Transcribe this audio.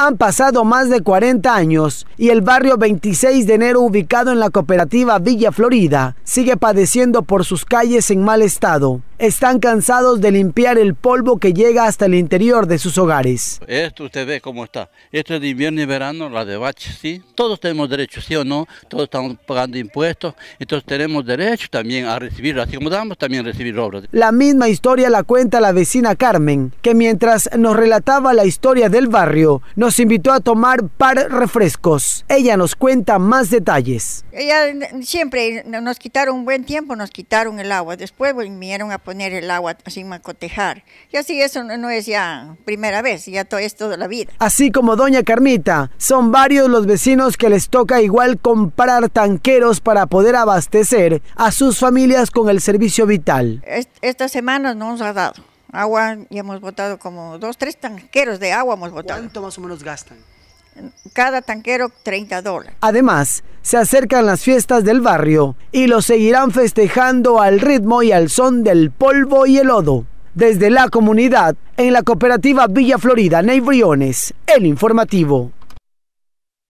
Han pasado más de 40 años y el barrio 26 de enero ubicado en la cooperativa Villa Florida sigue padeciendo por sus calles en mal estado. Están cansados de limpiar el polvo que llega hasta el interior de sus hogares. Esto usted ve cómo está. Esto es de invierno y verano, la de bache, ¿sí? Todos tenemos derecho, ¿sí o no? Todos estamos pagando impuestos, entonces tenemos derecho también a recibir, así como damos, también recibir obras. La misma historia la cuenta la vecina Carmen, que mientras nos relataba la historia del barrio, nos invitó a tomar par refrescos. Ella nos cuenta más detalles. Ella siempre nos quitaron un buen tiempo, nos quitaron el agua. Después vinieron a poner el agua sin macotejar. Y así eso no es ya primera vez, ya todo es toda la vida. Así como doña Carmita, son varios los vecinos que les toca igual comprar tanqueros para poder abastecer a sus familias con el servicio vital. Esta semana no nos ha dado agua, y hemos botado como dos, tres tanqueros de agua hemos botado. ¿Cuánto más o menos gastan? Cada tanquero 30 dólares. Además, se acercan las fiestas del barrio y lo seguirán festejando al ritmo y al son del polvo y el lodo. Desde la comunidad, en la cooperativa Villa Florida, Ney Briones, el informativo.